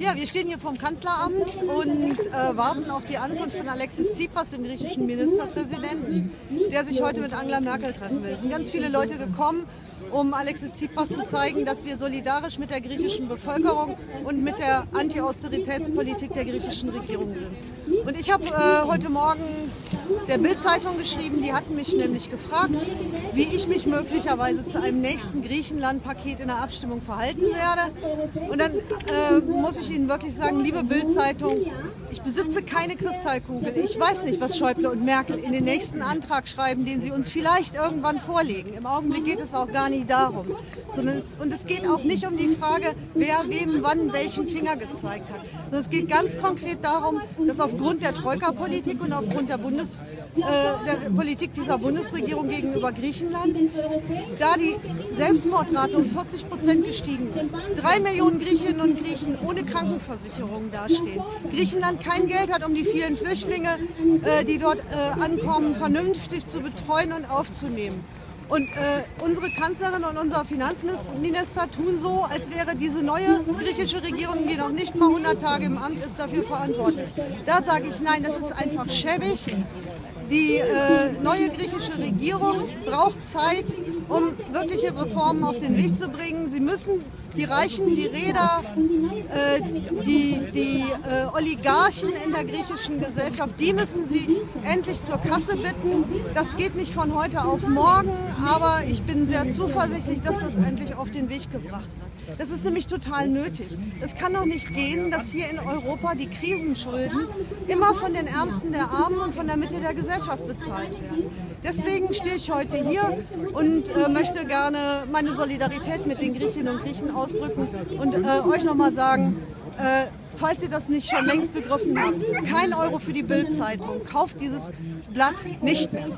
Ja, wir stehen hier vom Kanzleramt und äh, warten auf die Ankunft von Alexis Tsipras, dem griechischen Ministerpräsidenten, der sich heute mit Angela Merkel treffen will. Es sind ganz viele Leute gekommen, um Alexis Tsipras zu zeigen, dass wir solidarisch mit der griechischen Bevölkerung und mit der Anti-Austeritätspolitik der griechischen Regierung sind. Und ich habe äh, heute Morgen der Bild-Zeitung geschrieben, die hatten mich nämlich gefragt, wie ich mich möglicherweise zu einem nächsten Griechenland-Paket in der Abstimmung verhalten werde. Und dann äh, muss ich Ihnen wirklich sagen, liebe Bild-Zeitung, ich besitze keine Kristallkugel. Ich weiß nicht, was Schäuble und Merkel in den nächsten Antrag schreiben, den sie uns vielleicht irgendwann vorlegen. Im Augenblick geht es auch gar nicht darum. Sondern es, und es geht auch nicht um die Frage, wer wem wann welchen Finger gezeigt hat. Sondern es geht ganz konkret darum, dass aufgrund der Troika-Politik und aufgrund der, Bundes, äh, der Politik dieser Bundesregierung gegenüber Griechenland, da die Selbstmordrate um 40 Prozent gestiegen ist. Drei Millionen Griechinnen und Griechen ohne Krankenversicherung dastehen. Griechenland kein Geld hat, um die vielen Flüchtlinge, äh, die dort äh, ankommen, vernünftig zu betreuen und aufzunehmen. Und äh, unsere Kanzlerin und unser Finanzminister tun so, als wäre diese neue griechische Regierung, die noch nicht mal 100 Tage im Amt ist, dafür verantwortlich. Da sage ich nein, das ist einfach schäbig. Die äh, neue griechische Regierung braucht Zeit, um wirkliche Reformen auf den Weg zu bringen. Sie müssen die Reichen, die Räder, äh, die, die äh, Oligarchen in der griechischen Gesellschaft, die müssen sie endlich zur Kasse bitten. Das geht nicht von heute auf morgen, aber ich bin sehr zuversichtlich, dass das endlich auf den Weg gebracht wird. Das ist nämlich total nötig. Es kann doch nicht gehen, dass hier in Europa die Krisenschulden immer von den Ärmsten der Armen und von der Mitte der Gesellschaft bezahlt werden. Deswegen stehe ich heute hier und äh, möchte gerne meine Solidarität mit den Griechinnen und Griechen ausdrücken und äh, euch nochmal sagen, äh, falls ihr das nicht schon längst begriffen habt, kein Euro für die Bildzeitung, kauft dieses Blatt nicht mehr.